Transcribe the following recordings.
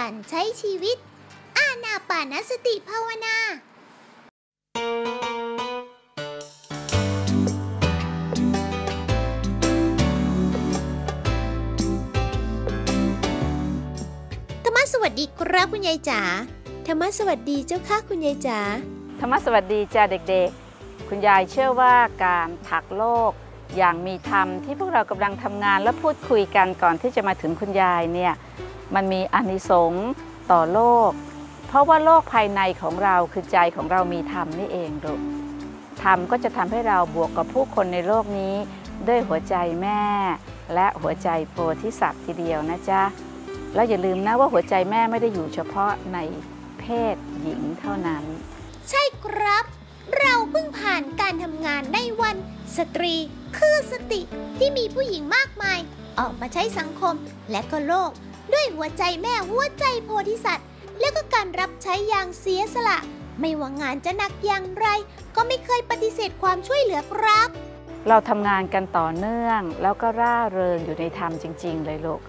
การใช้ชีวิต อาณาปานสติภาวนาธรรมะสวัสดีครับคุณยายจ๋าธรรมะสวัสดีเจ้าค่ะคุณยายจ๋าธรรมสวัสดีจ้าเด็กๆ คุณยายเชื่อว่าการถักโลกอย่างมีธรรมที่พวกเรากำลังทำงานและพูดคุยกันก่อนที่จะมาถึงคุณยายเนี่ย มันมีอานิสงส์ต่อโลก เพราะว่าโลกภายในของเราคือใจของเรามีธรรมนี่เองลูกธรรมก็จะทำให้เราบวกกับผู้คนในโลกนี้ ด้วยหัวใจแม่ และหัวใจโพธิสัตว์ทีเดียวนะจ๊ะแล้วอย่าลืมนะว่าหัวใจแม่ไม่ได้อยู่เฉพาะในเพศหญิงเท่านั้น ใช่ครับ เราเพิ่งผ่านการทำงานในวัน สตรีคือสติที่มีผู้หญิงมากมาย ออกมาใช้สังคมและก็โลก ด้วยหัวใจแม่หัวใจโพธิสัตว์ และก็การรับใช้อย่างเสียสละ ไม่ว่างานจะหนักอย่างไร ก็ไม่เคยปฏิเสธความช่วยเหลือครับ เราทำงานกันต่อเนื่องแล้วก็ร่าเริงอยู่ในธรรมจริง ๆ เลยลูก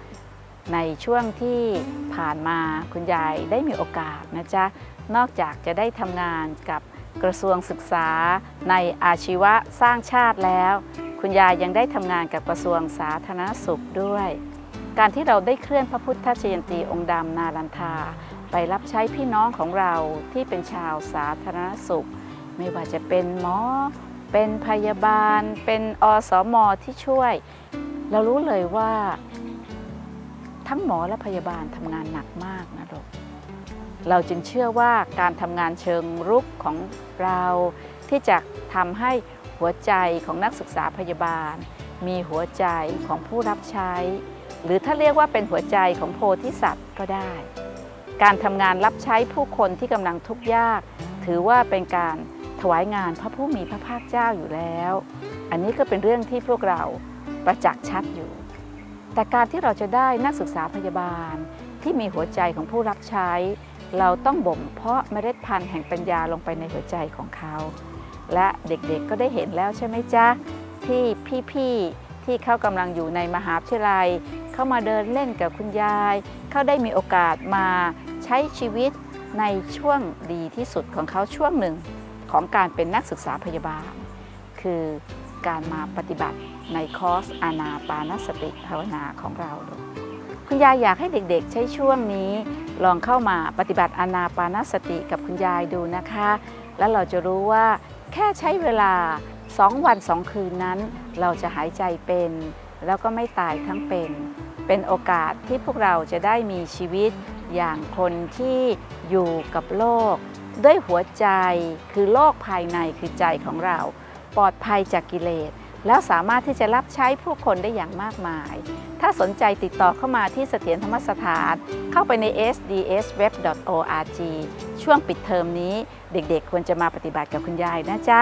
ในช่วงที่ผ่านมาคุณยายได้มีโอกาสนะจ๊ะ นอกจากจะได้ทำงานกับกระทรวงศึกษาในอาชีวะสร้างชาติแล้ว คุณยายยังได้ทำงานกับกระทรวงสาธารณสุขด้วย การที่เราได้เคลื่อนพระพุทธชยันตีองค์ดำนาลันทา ไปรับใช้พี่น้องของเราที่เป็นชาวสาธารณสุข ไม่ว่าจะเป็นหมอ เป็นพยาบาล เป็นอสมที่ช่วย เรารู้เลยว่า ทั้งหมอและพยาบาลทำงานหนักมากนะลูกเราจึงเชื่อว่าการทำงานเชิงรุกของเราที่จะทำให้หัวใจของนักศึกษาพยาบาล มีหัวใจของผู้รับใช้ หรือถ้าเรียกว่าเป็นหัวใจของโพธิสัตว์ก็ได้ การทำงานรับใช้ผู้คนที่กำลังทุกข์ยาก ถือว่าเป็นการถวายงานพระผู้มีพระภาคเจ้าอยู่แล้ว อันนี้ก็เป็นเรื่องที่พวกเราประจักษ์ชัดอยู่ แต่การที่เราจะได้นักศึกษาพยาบาลที่มีหัวใจของผู้รับใช้ เราต้องบ่มเพาะเมล็ดพันธุ์แห่งปัญญาลงไปในหัวใจของเขา และเด็กๆก็ได้เห็นแล้วใช่ไหมจ๊ะ ที่พี่ๆที่เขากำลังอยู่ในมหาวิทยาลัย เข้ามาเดินเล่นกับคุณยาย เขาได้มีโอกาสมาใช้ชีวิตในช่วงดีที่สุดของเขาช่วงหนึ่งของการเป็นนักศึกษาพยาบาล คือการมาปฏิบัติในคอร์สอานาปานสติภาวนาของเราลูคุณยายอยากให้เด็กๆ ใช้ช่วงนี้ลองเข้ามาปฏิบัติอานาปานสติกับคุณยายดูนะคะ แล้วเราจะรู้ว่าแค่ใช้เวลา 2 วัน 2 คืนนั้น เราจะหายใจเป็น แล้วก็ไม่ตายทั้งเป็น เป็นโอกาสที่พวกเราจะได้มีชีวิตอย่างคนที่อยู่กับโลก ด้วยหัวใจคือโลกภายในคือใจของเรา ปลอดภัยจากกิเลส แล้วสามารถที่จะรับใช้ผู้คนได้อย่างมากมาย ถ้าสนใจติดต่อเข้ามาที่เสถียรธรรมสถาน เข้าไปใน sdsweb.org ช่วงปิดเทอมนี้ เด็กๆควรจะมาปฏิบัติกับคุณยายนะจ๊ะ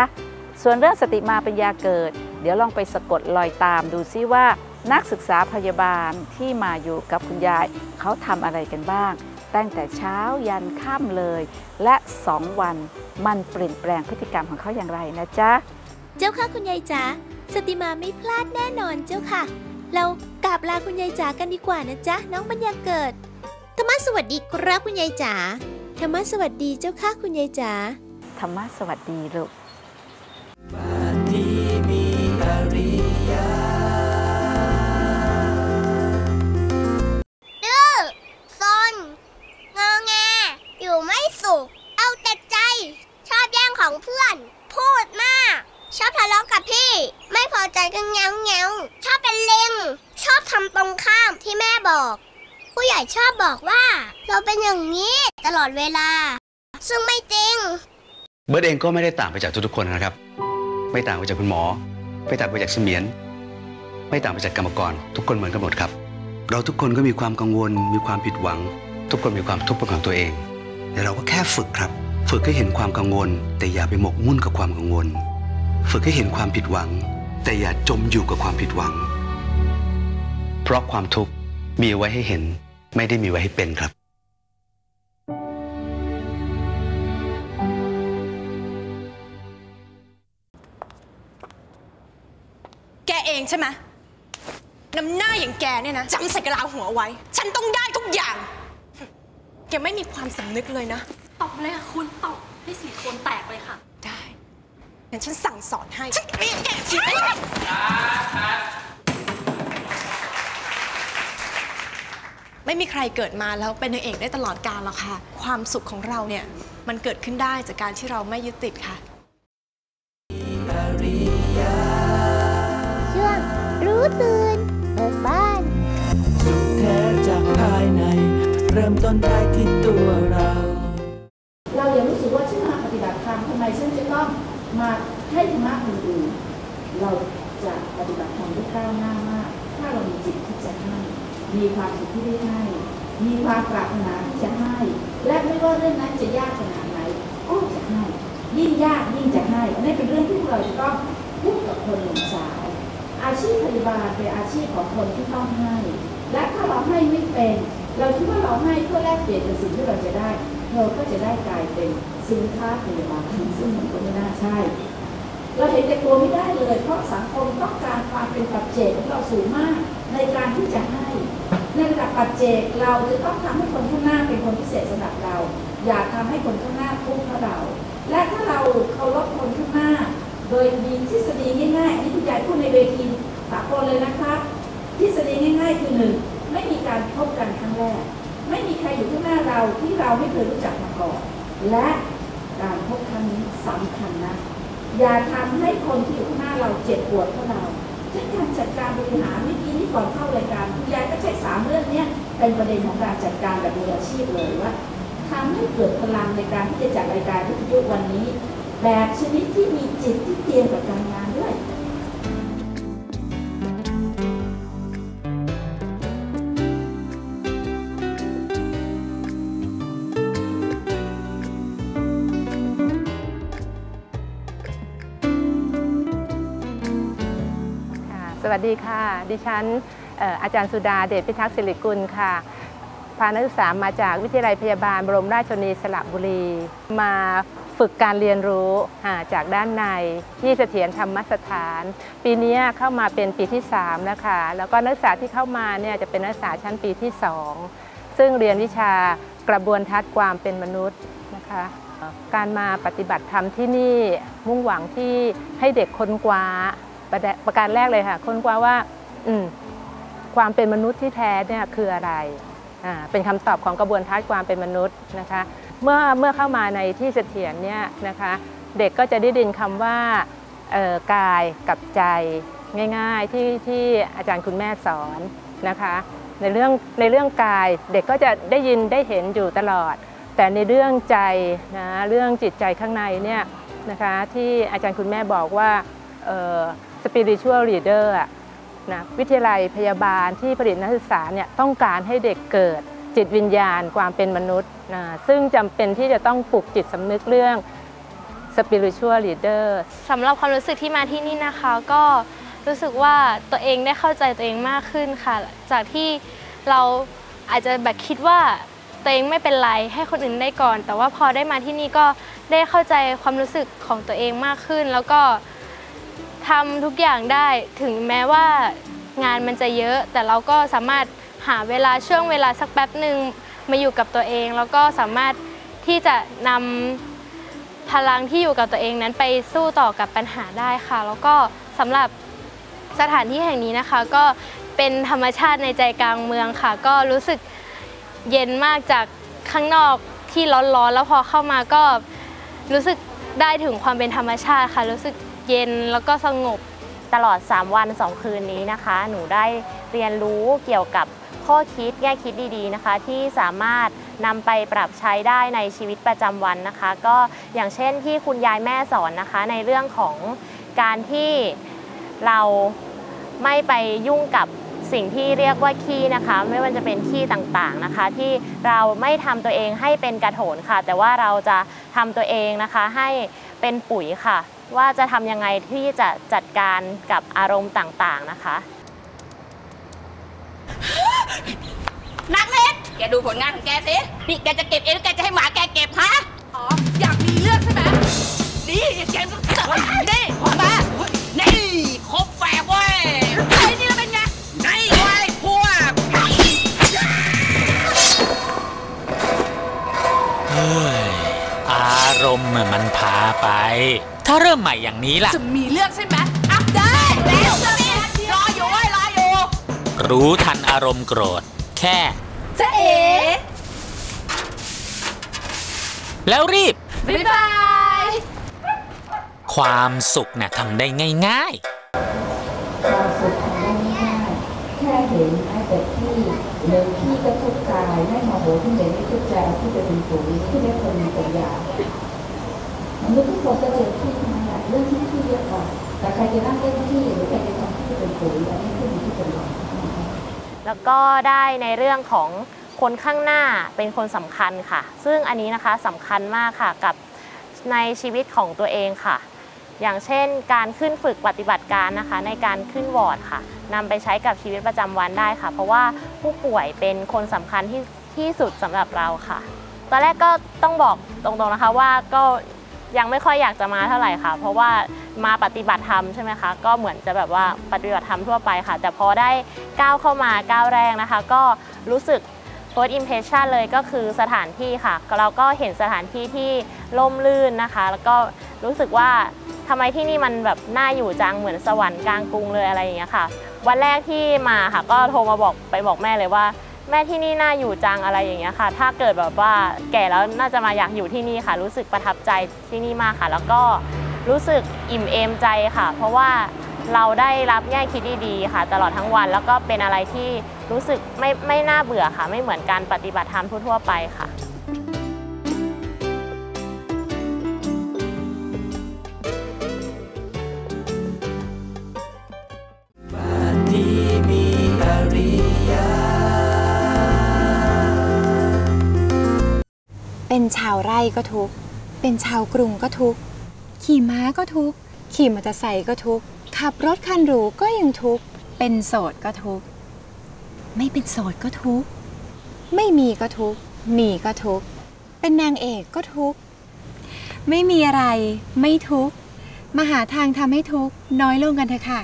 ส่วนเรื่องสติมาปัญญาเกิด เดี๋ยวลองไปสะกดรอยตามดูซิว่า นักศึกษาพยาบาลที่มาอยู่กับคุณยาย เขาทำอะไรกันบ้าง ตั้งแต่เช้ายันค่ำเลย และ 2 วันมันเปลี่ยนแปลงพฤติกรรมของเขาอย่างไรนะจ๊ะ เจ้าค่ะคุณยายจ๋าสติมาไม่พลาดแน่นอนเจ้าค่ะ เรากราบลาคุณยายจ๋ากันดีกว่านะจ๊ะน้องปัญญาเกิดธรรมะสวัสดีครับคุณยายจ๋าธรรมะสวัสดีเจ้าค่ะคุณยายจ๋าธรรมะสวัสดีลูก เพื่อน พูดมาก ชอบทะเลาะกับพี่ ไม่พอใจก็แงวแงวชอบเป็นเลงชอบทำตรงข้ามที่แม่บอก ผู้ใหญ่ชอบบอกว่า เราเป็นอย่างนี้ตลอดเวลา ซึ่งไม่จริง เบิร์ดเองก็ไม่ได้ต่างไปจากทุกๆคนนะครับ ไม่ต่างไปจากคุณหมอ ไม่ต่างไปจากเสมียน ไม่ต่างไปจากกรรมกร ทุกคนเหมือนกันหมดครับ เราทุกคนก็มีความกังวล มีความผิดหวัง ทุกคนมีความทุกข์เป็นของตัวเองแต่เราก็แค่ฝึกครับ ฝึกให้เห็นความกังวล แต่อย่าไปหมกมุ่นกับความกังวล ฝึกให้เห็นความผิดหวัง แต่อย่าจมอยู่กับความผิดหวัง เพราะความทุกข์มีไว้ให้เห็นไม่ได้มีไว้ให้เป็นครับแกเองใช่ไหมน้ำหน้าอย่างแกเนี่ยนะจำใส่กระลาหัวไว้ ฉันต้องได้ทุกอย่าง แกไม่มีความสำนึกเลยนะ ตบเลยค่ะคุณตบให้สีโคนแตกเลยค่ะ ได้งั้นฉันสั่งสอนให้ฉันเกลียดแกจริงไม่มีใครเกิดมาแล้วเป็นนางเอกได้ตลอดกาลหรอกค่ะ ความสุขของเราเนี่ย มันเกิดขึ้นได้จากการที่เราไม่ยึดติดค่ะช่วงรู้ตื่นเปิดบ้านสุขแท้จากภายใน เริ่มต้นได้ที่ตัวเราเรา มาให้ธรรมะคนอื่นเราจะปฏิบัติธรรมได้ก้าวหน้ามาก ถ้าเรามีจิตที่จะให้ มีความสุขที่ได้ให้ มีความปรารถนาที่จะให้ และไม่ว่าเรื่องนั้นจะยากขนาดไหนก็จะให้ ยิ่งยากยิ่งจะให้อันนี้เป็นเรื่องที่เราจะต้องพูดกับคนหนุ่มสาว อาชีพพยาบาลเป็นอาชีพของคนที่ต้องให้ และถ้าเราให้ไม่เป็น เราคิดว่าเราให้เพื่อแลกเปลี่ยนกับสิ่งที่เราจะได้ เธอก็จะได้กลายเป็นสินค้าพยาบาลซึ่งมันก็ไม่น่าใช่ เราเห็นแก่ตัวไม่ได้เลย เพราะสังคมต้องการความเป็นปัจเจกของเราสูงมากในการที่จะให้ในระดับปัจเจกเราจะต้องทำให้คนข้างหน้าเป็นคนพิเศษสำหรับเรา อย่าทำให้คนข้างหน้าทุกข์เพราะเรา และถ้าเราเคารพคนข้างหน้า โดยมีทฤษฎีง่ายๆอันนี้คุณยายพูดในเวทีสากลเลยนะคะทฤษฎีง่ายๆคือหนึ่งไม่มีการพบกันครั้งแรก ไม่มีใครอยู่ข้างหน้า เราไม่เคยรู้จักมาก่อน และการพบครั้งนี้สำคัญนะ อย่าทำให้คนที่อยู่ข้างหน้าเราเจ็บปวดเพราเราใช้การจัดการบริหารเมื่อกี้นี่ก่อนเข้ารายการคุณยายก็ใช้สามเรื่องเนี้ยเป็นประเด็นของการจัดการแบบมืออาชีพเลยว่าทำให้เกิดพลังในการที่จะจัดรายการวิทยุวันนี้ แบบชนิดที่มีจิตที่เตรียมกับการงานด้วย วัสดีค่ะ ดิฉันอาจารย์สุดาเดชพิทักษ์ศิริกุลค่ะ พานักศึกษามาจากวิทยาลัยพยาบาลบรมราชชนีสระบุรี มาฝึกการเรียนรู้าจากด้านในที่เสถียรธรรมสถาน ปีนี้เข้ามาเป็นปีที่3แล้วค่ะแล้วก็นักศึกษาที่เข้ามาเนี่ยจะเป็นนักศึกษาชั้นปีที่ 2 ซึ่งเรียนวิชากระบวนทัศน์ความเป็นมนุษย์นะคะการมาปฏิบัติธรรมที่นี่มุ่งหวังที่ให้เด็กค้นคว้า ประการแรกเลยค่ะ ค้นคว้าว่าความเป็นมนุษย์ที่แท้เนี่ยคืออะไร เป็นคำตอบของกระบวนทัศน์ความเป็นมนุษย์นะคะ เมื่อเมื่อเข้ามาในที่เสถียรเนี่ยนะคะ เด็กก็จะได้ดินคำว่ากายกับใจง่ายๆที่ที่อาจารย์คุณแม่สอนนะคะ ในเรื่องในเรื่องกายเด็กก็จะได้ยินได้เห็นอยู่ตลอด แต่ในเรื่องใจนะเรื่องจิตใจข้างในเนี่ยนะคะที่อาจารย์คุณแม่บอกว่า spiritual leader อะนะวิทยาลัยพยาบาลที่ผลิตนักศึกษาเนี่ยต้องการให้เด็กเกิดจิตวิญญาณความเป็นมนุษย์นะซึ่งจำเป็นที่จะต้องปลุกจิตสำนึกเรื่อง spiritual leader สำหรับความรู้สึกที่มาที่นี่นะคะ ก็รู้สึกว่าตัวเองได้เข้าใจตัวเองมากขึ้นค่ะ จากที่เราอาจจะแบบคิดว่าตัวเองไม่เป็นไรให้คนอื่นได้ก่อน แต่ว่าพอได้มาที่นี่ก็ได้เข้าใจความรู้สึกของตัวเองมากขึ้น แล้วก็ ทำทุกอย่างได้ถึงแม้ว่างานมันจะเยอะ แต่เราก็สามารถหาเวลาช่วงเวลาสักแป๊บหนึ่งมาอยู่กับตัวเอง แล้วก็สามารถที่จะนำพลังที่อยู่กับตัวเองนั้นไปสู้ต่อกับปัญหาได้ค่ะ แล้วก็สำหรับสถานที่แห่งนี้นะคะ ก็เป็นธรรมชาติในใจกลางเมืองค่ะ ก็รู้สึกเย็นมากจากข้างนอกที่ร้อนๆ แล้วพอเข้ามาก็รู้สึกได้ถึงความเป็นธรรมชาติค่ะ รู้สึก เย็นแล้วก็สงบตลอด 3 วัน 2 คืนนี้นะคะ หนูได้เรียนรู้เกี่ยวกับข้อคิดแง่คิดดีๆนะคะ ที่สามารถนำไปปรับใช้ได้ในชีวิตประจำวันนะคะ ก็อย่างเช่นที่คุณยายแม่สอนนะคะ ในเรื่องของการที่เราไม่ไปยุ่งกับสิ่งที่เรียกว่าขี้นะคะ ไม่ว่าจะเป็นขี้ต่างๆนะคะ ที่เราไม่ทำตัวเองให้เป็นกระโถนค่ะ แต่ว่าเราจะทำตัวเองนะคะให้เป็นปุ๋ยค่ะ ว่าจะทำยังไงที่จะจัดการกับอารมณ์ต่างๆนะคะ นักเล็กแกดูผลงานของแกสินี่แกจะเก็บเองหรือแกจะให้หมาแกเก็บฮะอ๋ออยากมีเรื่องใช่ไหมนี่แกต้องเฮ้ยนี่ออกมานี่ครบแฝกเว้ยไอ้นี่แล้วเป็นไงไอ้ไว้พวกเฮ้ยอารมณ์น่ะมันพาไป ถ้าเริ่มใหม่อย่างนี้ล่ะ จะมีเรื่องใช่ไหมอะได้แล้วนี่รออยู่เว้ยรออยู่ รู้ทันอารมณ์โกรธ แค่จะเอ๋แล้วรีบ บ๊ายบาย ความสุขน่ะทำได้ง่ายความสุขทำได้ง่ายๆแค่เห็นแม้แต่ที่เดี๋ยวพี่ก็ทุกข์กายไม่โมโหที่เดี๋ยวไม่ทุกข์ใจเอาที่จะเป็นปุ๋ยที่ได้คนมีปัญญา มนุษย์ทุกคนก็เจอที่ทั้งนั้นแหละเรื่องที่ที่เยอะกว่าแต่ใครจะนั่งเล่นที่หรือใครจะทำที่เป็นปุ๋ยอันนี้ขึ้นอยู่ที่เป็นเราแล้วก็ได้ในเรื่องของคนข้างหน้าเป็นคนสำคัญค่ะ ซึ่งอันนี้นะคะสำคัญมากค่ะกับในชีวิตของตัวเองค่ะ อย่างเช่นการขึ้นฝึกปฏิบัติการนะคะ ในการขึ้นวอร์ดค่ะนำไปใช้กับชีวิตประจำวันได้ค่ะ เพราะว่าผู้ป่วยเป็นคนสำคัญที่ที่สุดสำหรับเราค่ะ ตอนแรกก็ต้องบอกตรงๆนะคะว่าก็ ยังไม่ค่อยอยากจะมาเท่าไหร่ค่ะ เพราะว่ามาปฏิบัติธรรมใช่ไหมคะ ก็เหมือนจะแบบว่าปฏิบัติธรรมทั่วไปค่ะ แต่พอได้ก้าวเข้ามาก้าวแรกนะคะ ก็รู้สึก first impression เลยก็คือสถานที่ค่ะ เราก็เห็นสถานที่ที่ล่มลื่นนะคะ แล้วก็รู้สึกว่าทำไมที่นี่มันแบบน่าอยู่จังเหมือนสวรรค์กลางกรุงเลยอะไรอย่างเงี้ยค่ะ วันแรกที่มาค่ะก็โทรมาบอกไปบอกแม่เลยว่า แม่ที่นี่น่าอยู่จังอะไรอย่างเงี้ยค่ะ ถ้าเกิดแบบว่าแก่แล้วน่าจะมาอยากอยู่ที่นี่ค่ะ รู้สึกประทับใจที่นี่มากค่ะ แล้วก็รู้สึกอิ่มเอมใจค่ะ เพราะว่าเราได้รับแง่คิดดีๆค่ะ ตลอดทั้งวันแล้วก็เป็นอะไรที่รู้สึกไม่ไม่น่าเบื่อค่ะ ไม่เหมือนการปฏิบัติธรรมทั่วๆไปค่ะ ชาวไร่ก็ทุก เป็นชาวกรุงก็ทุก ขี่ม้าก็ทุก ขี่มอเตอร์ไซค์ก็ทุก ขับรถคันหรูก็ยังทุก เป็นโสดก็ทุก ไม่เป็นโสดก็ทุก ไม่มีก็ทุก มีก็ทุก เป็นนางเอกก็ทุก ไม่มีอะไร ไม่ทุก มาหาทางทำให้ทุกน้อยลงกันเถอะค่ะ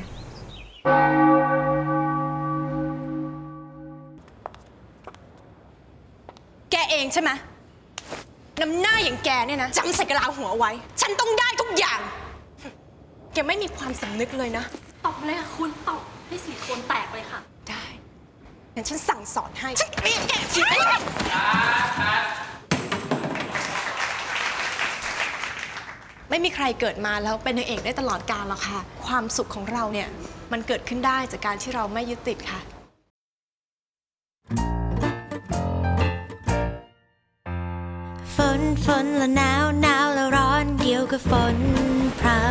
แกเองใช่ไหม น้ำหน้าอย่างแกเนี่ยนะจำใส่กะลาหัวไว้ ฉันต้องได้ทุกอย่าง แกไม่มีความสำนึกเลยนะตบเลยค่ะคุณตบให้สีโคนแตกเลยค่ะ ได้งั้นฉันสั่งสอนให้ฉันเรียกแกทีไม่ไม่มีใครเกิดมาแล้วเป็นนางเอกได้ตลอดกาลหรอกค่ะ ความสุขของเราเนี่ย มันเกิดขึ้นได้จากการที่เราไม่ยึดติดค่ะ ฝนฝนและหนาวหนาวและร้อนเดี่ยวก็ฝนพรำ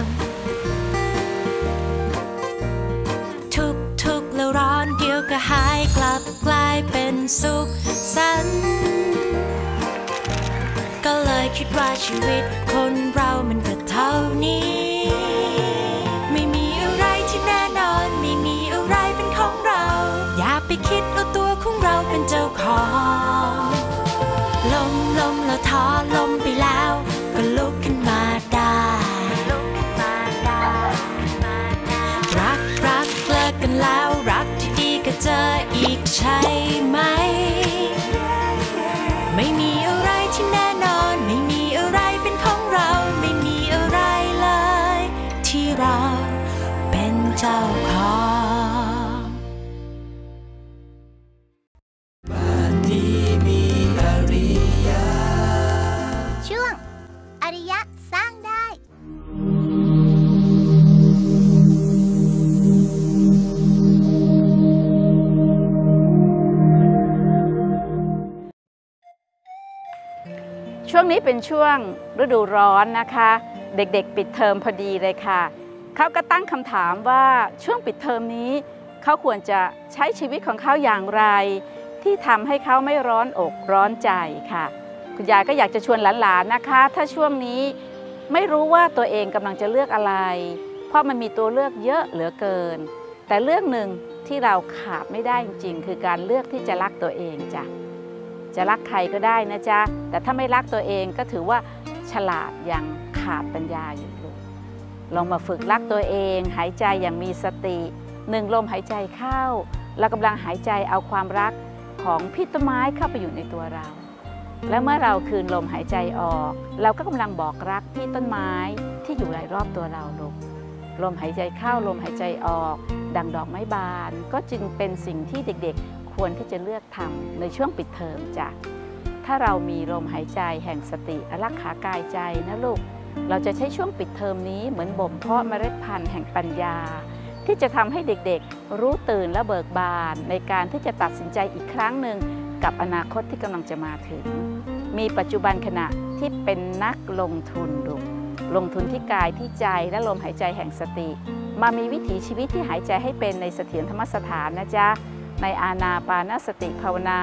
ทุกทุกและร้อนเดี่ยวก็หายกลับกลายเป็นสุขสันต์ก็เลยคิดว่าชีวิตคนเรามันก็เท่านี้ วงนี้เป็นช่วงฤดูร้อนนะคะ เด็กๆ ปิดเทอมพอดีเลยค่ะ เขาก็ตั้งคำถามว่าช่วงปิดเทอมนี้ เขาควรจะใช้ชีวิตของเขาอย่างไร ที่ทำให้เขาไม่ร้อนอกร้อนใจค่ะ คุณยายก็อยากจะชวนหลานๆนะคะ ถ้าช่วงนี้ไม่รู้ว่าตัวเองกำลังจะเลือกอะไร เพราะมันมีตัวเลือกเยอะเหลือเกิน แต่เรื่องหนึ่งที่เราขาดไม่ได้จริงๆ คือการเลือกที่จะรักตัวเองจ้ะ จะรักใครก็ได้นะจ๊ะ แต่ถ้าไม่รักตัวเองก็ถือว่าฉลาดย่างขาดปัญญาอยู่ลูกลองมาฝึกรักตัวเอง หายใจอย่างมีสติหนึ่งลมหายใจเข้าเรากำลังหายใจเอาความรักของพี่ต้นไม้เข้าไปอยู่ในตัวเรา และเมื่อเราคืนลมหายใจออก เราก็กำลังบอกรักพี่ต้นไม้ที่อยู่รายรอบตัวเราลูกลมหายใจเข้าลมหายใจออก ดังดอกไม้บาน ก็จึงเป็นสิ่งที่เด็กๆ ควรที่จะเลือกทำในช่วงปิดเทอมจ้ะถ้าเรามีลมหายใจแห่งสติอรักขากายใจนะลูก เราจะใช้ช่วงปิดเทอมนี้เหมือนบ่มเพาะเมล็ดพันธุ์แห่งปัญญา ที่จะทำให้เด็กๆ รู้ตื่นและเบิกบาน ในการที่จะตัดสินใจอีกครั้งหนึ่งกับอนาคตที่กำลังจะมาถึง มีปัจจุบันขณะที่เป็นนักลงทุนลูกลงทุนที่กายที่ใจและลมหายใจแห่งสติ มามีวิถีชีวิตที่หายใจให้เป็นในเสถียรธรรมสถานนะจ๊ะ ในอาณาปานสติภาวนา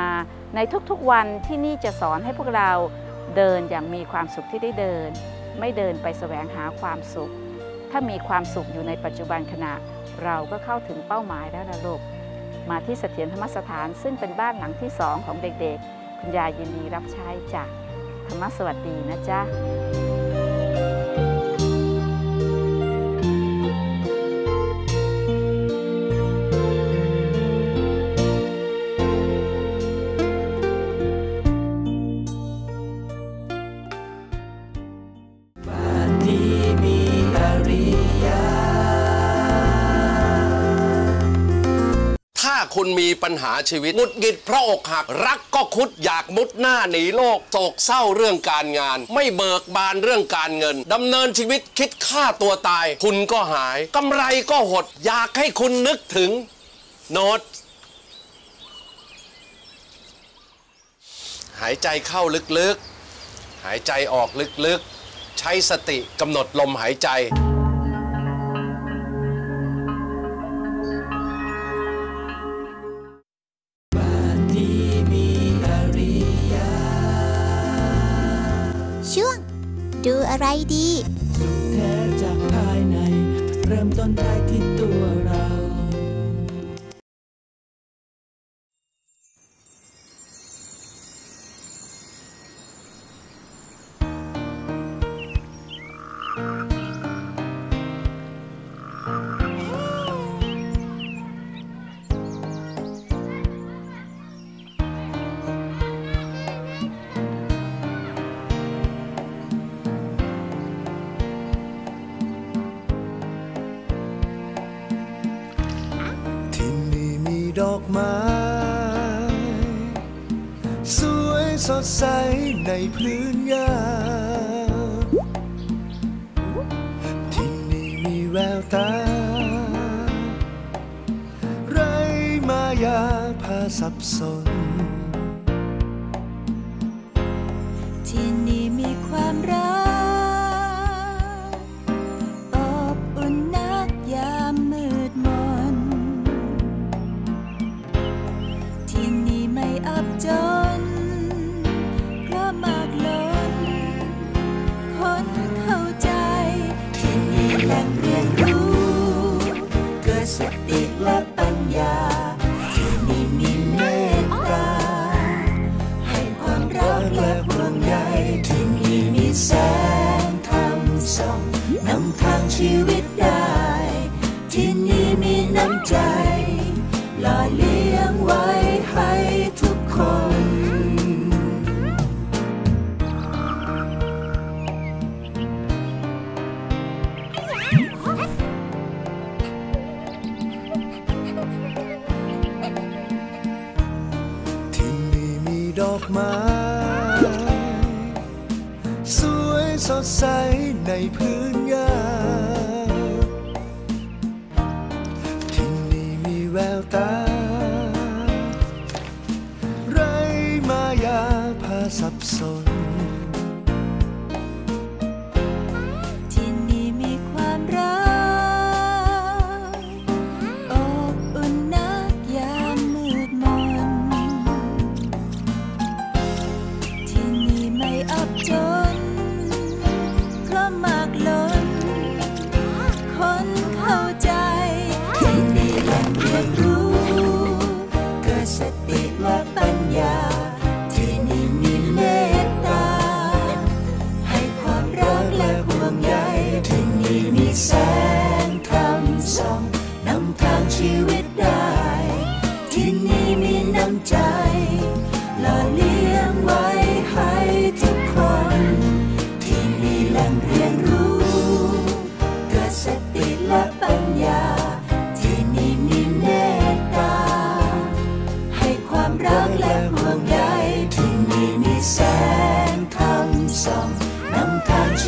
ในทุกๆวันที่นี่จะสอนให้พวกเราเดินอย่างมีความสุขที่ได้เดิน ไม่เดินไปแสวงหาความสุข ถ้ามีความสุขอยู่ในปัจจุบันขณะ เราก็เข้าถึงเป้าหมายแล้วนะลูกมาที่เสถียรธรรมสถานซึ่งเป็นบ้านหลังที่สองของเด็กๆ คุณยายยินดีรับใช้จ้ะธรรมสวัสดีนะจ๊ะ ปัญหาชีวิต หงุดหงิดเพราะอกหัก รักก็คุดอยากมุดหน้าหนีโลกโศกเศร้าเรื่องการงาน ไม่เบิกบานเรื่องการเงินดำเนินชีวิตคิดฆ่าตัวตาย คุณก็หายกำไรก็หด อยากให้คุณนึกถึง โน้ตหายใจเข้าลึกๆ หายใจออกลึกๆ ใช้สติกำหนดลมหายใจ ใ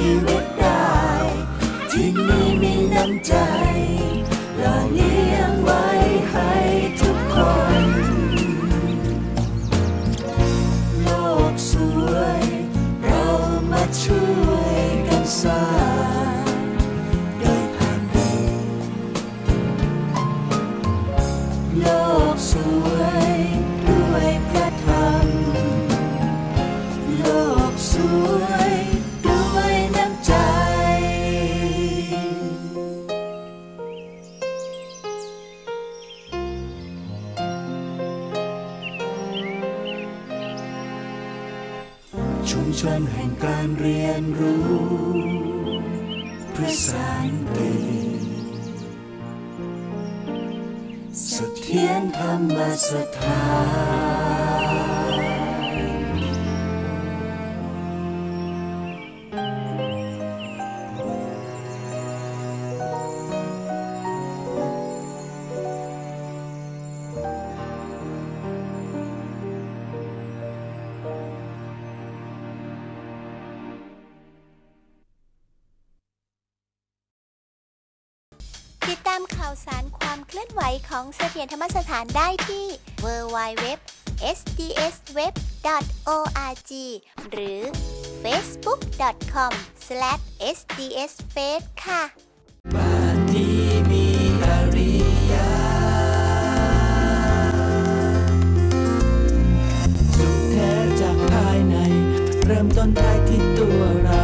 ชีวิตได้ ที่นี่มีน้ำใจ ชุมชนแห่งการเรียนรู้เพื่อสานติเสถียนธรรมสถาน ข่าวสารความเคลื่อนไหวของเสถียรธรรมสถานได้ที่ www sdsweb.org หรือ facebook.com/sdsfaith ค่ะ บ้านที่มีอริยาสุขแท้จากภายใน เริ่มต้นได้ที่ตัวเรา